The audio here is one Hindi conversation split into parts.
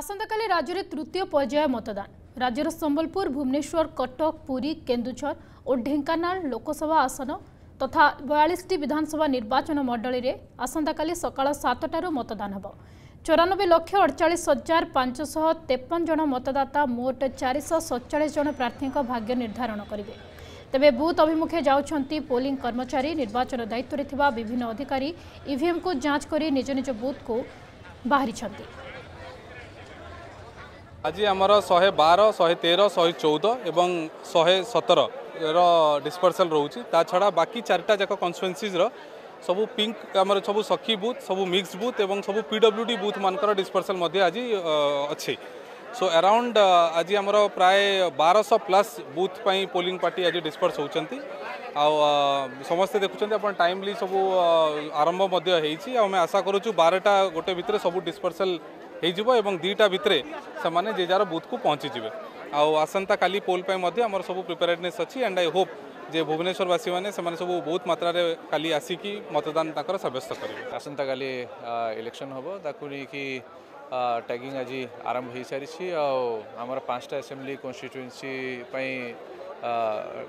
ଆସନ୍ତାକାଲି ରାଜ୍ୟରେ ତୃତୀୟ ପର୍ଯ୍ୟାୟ ମତଦାନ ରାଜ୍ୟର ସମ୍ବଲପୁର ଭୁବନେଶ୍ୱର କଟକ ପୁରୀ କେନ୍ଦୁଝର ଓ ଢେଙ୍କାନାଳ ଲୋକସଭା ଆସନ ତଥା ବୟାଳିଶଟି ବିଧାନସଭା ନିର୍ବାଚନ ମଣ୍ଡଳୀରେ ଆସନ୍ତାକାଲି ସକାଳ ସାତଟାରୁ ମତଦାନ ହେବ ଚଉରାନବେ ଲକ୍ଷ ଅଡ଼ଚାଳିଶ ହଜାର ପାଞ୍ଚଶହ ତେପନ ଜଣ ମତଦାତା ମୋଟ ଚାରିଶହ ସତଚାଳିଶ ଜଣ ପ୍ରାର୍ଥୀଙ୍କ ଭାଗ୍ୟ ନିର୍ଦ୍ଧାରଣ କରିବେ ତେବେ ବୁଥ୍ ଅଭିମୁଖେ ଯାଉଛନ୍ତି ପୋଲିଂ କର୍ମଚାରୀ ନିର୍ବାଚନ ଦାୟିତ୍ୱରେ ଥିବା ବିଭିନ୍ନ ଅଧିକାରୀ ଇଭିଏମ୍କୁ ଯାଞ୍ଚ କରି ନିଜ ନିଜ ବୁଥ୍କୁ ବାହାରିଛନ୍ତି आज आम शहे बार शहे तेर शहे चौदह एवं शहे सतर रिस्पर्सल रोचे ता छड़ा बाकी चार्टा जाक कन्स्टिटुएन्सीज्र सब पिंक आम सब सखी बुथ सब मिक्सड बुथ और सब पिडब्ल्यू डी बुथ मान डिस्पर्सल आज अच्छे सो अराउंड आज आम प्राय बारश प्लस बूथ पाई पोलिंग पार्टी आज डिस्पर्स हो आते देखुं टाइमली सब आरंभ आम आशा करुँ बारटा गोटे भितर सब डिस्पर्सल होटा भितर से जे जार बुथ को पहुँची जी आसंता का पोल सब प्रिपेरेडनेस अच्छी एंड आई होप जे भुवनेश्वरवासी मैंने सब बहुत मात्रा आसिक काली आसिकी मतदान सब्यस्त करेंगे आसंता का इलेक्शन हम ताकि टैगिंग आज आरंभ हो सारी आमर पांचटा assembly constituency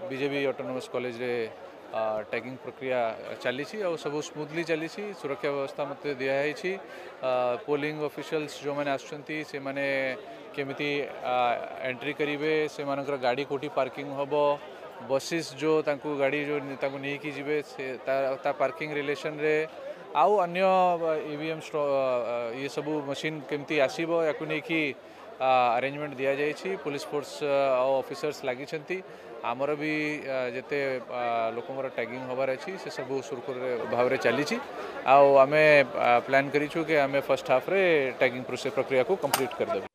BJP autonomous college tagging प्रक्रिया चली सब स्मूथली चली सुरक्षा व्यवस्था मत दिखाई पोलिंग अफिशल्स जो मैंने आसने आमती एंट्री करेंगे से मानकर गाड़ी कौटी पार्किंग हम बसीस जो तांकु गाड़ी जो नहींक जीवे ता पार्किंग रिलेशन रे आउ अन्य ईवीएम ये सब मशीन केमती आसब या अरेंजमेंट दि जाएगी पुलिस फोर्स आउ अफिसर्स लगी ଆମର ବି ଯେତେ ଲୋକଙ୍କର ଟ୍ୟାଗିଂ ହେବାର ଅଛି ସେସବୁ ସୁରୁଖୁରୁରେ ଭାବରେ ଚାଲିଛି ଆଉ ଆମେ ପ୍ଲାନ୍ କରିଛୁ କି ଆମେ ଫର୍ଷ୍ଟ ହାଫ୍ରେ ଟ୍ୟାଗିଂ ପ୍ରକ୍ରିୟାକୁ କମ୍ପ୍ଲିଟ୍ କରିଦେବୁ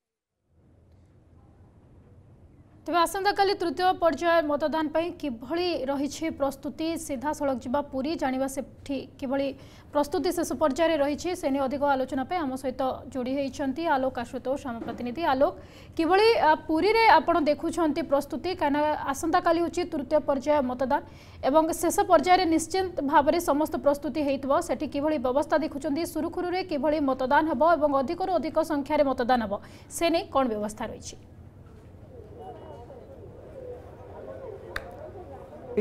ତେବେ ଆସନ୍ତାକାଲି ତୃତୀୟ ପର୍ଯ୍ୟାୟ ମତଦାନ ପାଇଁ କିଭଳି ରହିଛି ପ୍ରସ୍ତୁତି ସିଧାସଳଖ ଯିବା ପୁରୀ ଜାଣିବା ସେଠି କିଭଳି ପ୍ରସ୍ତୁତି ଶେଷ ପର୍ଯ୍ୟାୟରେ ରହିଛି ସେ ନେଇ ଅଧିକ ଆଲୋଚନା ପାଇଁ ଆମ ସହିତ ଯୋଡ଼ି ହୋଇଛନ୍ତି ଆଲୋକ ଆଶୁତୋଷ ଆମ ପ୍ରତିନିଧି ଆଲୋକ କିଭଳି ପୁରୀରେ ଆପଣ ଦେଖୁଛନ୍ତି ପ୍ରସ୍ତୁତି କାହିଁକିନା ଆସନ୍ତାକାଲି ହେଉଛି ତୃତୀୟ ପର୍ଯ୍ୟାୟ ମତଦାନ ଏବଂ ଶେଷ ପର୍ଯ୍ୟାୟରେ ନିଶ୍ଚିତ ଭାବରେ ସମସ୍ତ ପ୍ରସ୍ତୁତି ହୋଇଥିବ ସେଠି କିଭଳି ବ୍ୟବସ୍ଥା ଦେଖୁଛନ୍ତି ସୁରୁଖୁରୁରେ କିଭଳି ମତଦାନ ହେବ ଏବଂ ଅଧିକରୁ ଅଧିକ ସଂଖ୍ୟାରେ ମତଦାନ ହେବ ସେ ନେଇ କ'ଣ ବ୍ୟବସ୍ଥା ରହିଛି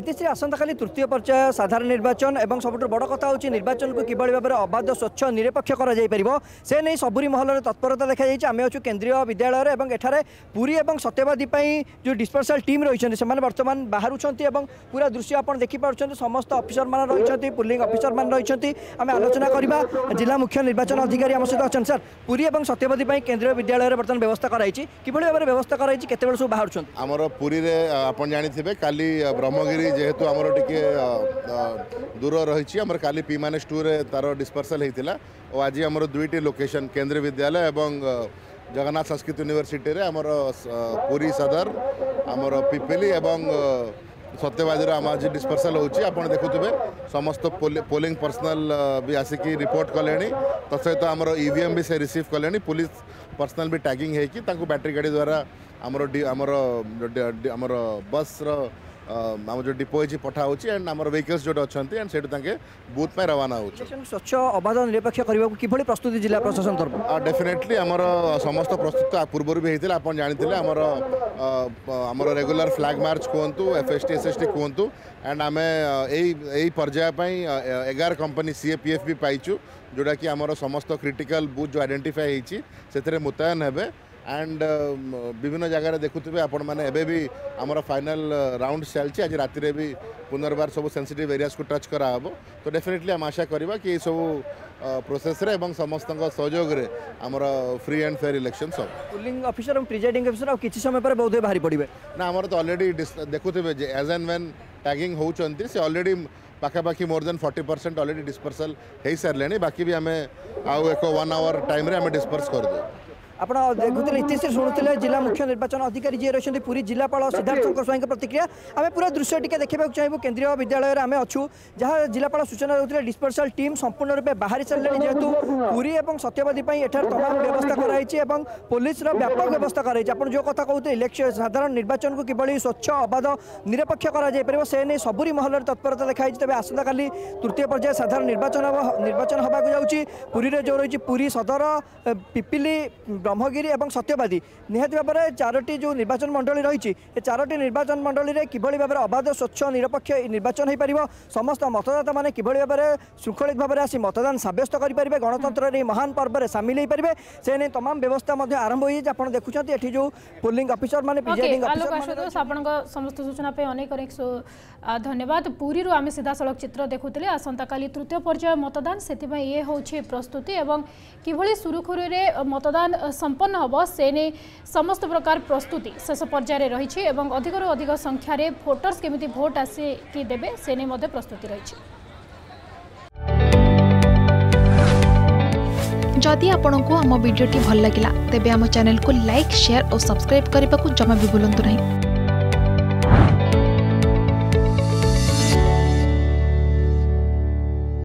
ইতিশ্রী আসন্তকালি তৃতীয় পর্যায় সাধারণ নির্বাচন এবং সবুঠ বড় কথা হচ্ছে নির্বাচন কিভাবে ভাবে অবাধ স্বচ্ছ নিরপেক্ষ করা যাইপারিব সে নেই সবুরি মহলের তৎপরতা দেখা যাই আমি অছু কেন্দ্রীয় বিদ্যালয়ের এবং এখানে পুরী এবং সত্যবাদী যে ডিসপার্সাল টিম রয়েছেন সে বর্তমান বাহুছেন এবং পুরা দৃশ্য আপনার দেখিপারছেন সমস্ত অফিসর মানে রয়েছেন পুলিং অফিসর মানে রয়েছেন আমি আলোচনা করা জেলা মুখ্য নির্বাচন অধিকারী আমার সহ অনেক স্যার পুরী এবং সত্যবাদী কেন্দ্রীয় বিদ্যালয়ের বর্তমান ব্যবস্থা করা হয়েছে কিভাবে ভাবে ব্যবস্থা করা হয়েছে কেতবে সব বাহুছেন আমার পুরী আপনার জাঁথে কালি ব্রহ্মগিরি जेहेतु आम टे दूर रही का पी मैनेस टू रे तार डिस्पर्सल होता और आज आम दुईट लोकेशन केन्द्रीय विद्यालय और जगन्नाथ संस्कृत यूनिवर्सीटी आमर पुरी सदर आम पिपिली एवं सत्यवादी आम आज डिस्पर्सल होने देखुवे समस्त पोलिंग पर्सनल भी आसिक रिपोर्ट कले तत्सत आम इम भी से रिसीव कले पुलिस पर्सनाल भी टैगिंग होटेरी गाड़ी द्वारा आमर आमर बस रहा আমার যে ডিপো হয়েছে পঠা হচ্ছে আন্ড আমার ভেহিকলস যেটা অনেক আন্ড সেটু তাকে বুথ পাই রওনা হচ্ছে স্বচ্ছ অবাধ নিরপেক্ষ করা কিভাবে প্রস্তুতি জেলা প্রশাসন তরফ ডেফিনেটলি আমার সমস্ত প্রস্তুত পূর্বর বি হয়েছিল আপনার জাঁলে আমার আমার রেগুলার ফ্ল্যাগ মার্চ কুহতু এফএসটি এসএসটি কুহতু আন্ড আমি এই এই পর্যায় পাই এগার কোম্পানি সিএপিএফ বি পাইছু যেটা কি আমার সমস্ত ক্রিটিকাল বুথ যে আইডেন্টিফাই হয়েছি সেতরে মোতায়ন হবে ଆଣ୍ଡ ବିଭିନ୍ନ ଜାଗାରେ ଦେଖୁଥିବେ ଆପଣମାନେ ଏବେ ବି ଆମର ଫାଇନାଲ୍ ରାଉଣ୍ଡ ଚାଲିଛି ଆଜି ରାତିରେ ବି ପୁନର୍ବାର ସବୁ ସେନ୍ସିଟିଭ୍ ଏରିଆସ୍କୁ ଟଚ୍ କରାହେବ ତ ଡେଫିନେଟଲି ଆମେ ଆଶା କରିବା କି ଏସବୁ ପ୍ରୋସେସ୍ରେ ଏବଂ ସମସ୍ତଙ୍କ ସହଯୋଗରେ ଆମର ଫ୍ରି ଆଣ୍ଡ ଫେୟାର ଇଲେକ୍ସନ୍ସ ହେବ ପୁଲିଂ ଅଫିସର ଏବଂ ପ୍ରିଜାଇଡିଂ ଅଫିସର ଆଉ କିଛି ସମୟ ପରେ ବୋଧ ବାହାରି ପଡ଼ିବେ ନା ଆମର ତ ଅଲରେଡ଼ି ଦେଖୁଥିବେ ଯେ ଆଜ୍ ଆଣ୍ଡ ୱେନ୍ ଟ୍ୟାଗିଂ ହେଉଛନ୍ତି ସେ ଅଲରେଡ଼ି ପାଖାପାଖି more than forty percent already dispersal ହୋଇସାରିଲେଣି ବାକି ବି ଆମେ ଆଉ ଏକ ୱାନ୍ ଆୱାର ଟାଇମ୍ରେ ଆମେ ଡିସ୍ପର୍ସ କରିଦେବୁ ଆପଣ ଦେଖୁଥିଲେ ଇତିଶ୍ରୀ ଶୁଣୁଥିଲେ ଜିଲ୍ଲା ମୁଖ୍ୟ ନିର୍ବାଚନ ଅଧିକାରୀ ଯିଏ ରହିଛନ୍ତି ପୁରୀ ଜିଲ୍ଲାପାଳ ସିଦ୍ଧାର୍ଥ ଶଙ୍କର ସ୍ୱାଇଁଙ୍କ ପ୍ରତିକ୍ରିୟା ଆମେ ପୁରା ଦୃଶ୍ୟ ଟିକେ ଦେଖିବାକୁ ଚାହିଁବୁ କେନ୍ଦ୍ରୀୟ ବିଦ୍ୟାଳୟରେ ଆମେ ଅଛୁ ଯାହା ଜିଲ୍ଲାପାଳ ସୂଚନା ଦେଉଥିଲେ ଡିସ୍ପର୍ସାଲ ଟିମ୍ ସମ୍ପୂର୍ଣ୍ଣ ରୂପେ ବାହାରି ସାରିଲେଣି ଯେହେତୁ ପୁରୀ ଏବଂ ସତ୍ୟବାଦୀ ପାଇଁ ଏଠାରେ ତମାମ ବ୍ୟବସ୍ଥା କରାଯାଇଛି ଏବଂ ପୋଲିସର ବ୍ୟାପକ ବ୍ୟବସ୍ଥା କରାଯାଇଛି ଆପଣ ଯେଉଁ କଥା କହୁଥିଲେ ଇଲେକ୍ସନ ସାଧାରଣ ନିର୍ବାଚନକୁ କିଭଳି ସ୍ୱଚ୍ଛ ଅବାଧ ନିରପେକ୍ଷ କରାଯାଇପାରିବ ସେ ନେଇ ସବୁରି ମହଲରେ ତତ୍ପରତା ଦେଖାଯାଇଛି ତେବେ ଆସନ୍ତାକାଲି ତୃତୀୟ ପର୍ଯ୍ୟାୟ ସାଧାରଣ ନିର୍ବାଚନ ନିର୍ବାଚନ ହେବାକୁ ଯାଉଛି ପୁରୀରେ ଯେଉଁ ରହିଛି ପୁରୀ ସଦର ପିପିଲି ব্রহ্মগিরি এবং সত্যবাদী নিহতি ভাবে চারটি যে নির্বাচন মন্ডলী রয়েছে এ চারটি নির্বাচন মন্ডলী কিভাবে ভাবে অবাধ স্বচ্ছ নিরপেক্ষ নির্বাচন হয়ে হয়েপার সমস্ত মতদাতা মানে কিভাবে ভাবে শৃঙ্খলিত ভাবে আসি মতদান সাব্যস্ত করে পে গণতন্ত্রের এই মহান পর্বরে সামিল হয়ে পে সে নিয়ে তমাম ব্যবস্থা আরম্ভ হয়েছে আপনার দেখুছেন এটি যে পোলিং অফিসর মানে সমস্ত সূচনা অনেক অনেক ধন্যবাদ পুরী রু আমি সিধাসলখ চিত্র দেখুলে আসন্তকালি তৃতীয় পর্যায়ে মতদান সেই হচ্ছে প্রস্তুতি এবং কিভাবে সুরুখুরুরে মতদান সম্পন্ন হব সে নিয়ে সমস্ত প্রকার প্রস্তুতি শেষ পর্যায়ে রয়েছে এবং অধিকর অধিক সংখ্যার ভোটর্স কেমিতি ভোট আসিকি দেবে সে নিয়ে মধ্যে প্রস্তুতি রয়েছে যদি আপনার আম ভিডিওটি ভাল লাগিলা তেবে আম চ্যানেলকে লাইক সেয়ার ও সবসক্রাইব করা জমা বি ভুলতু না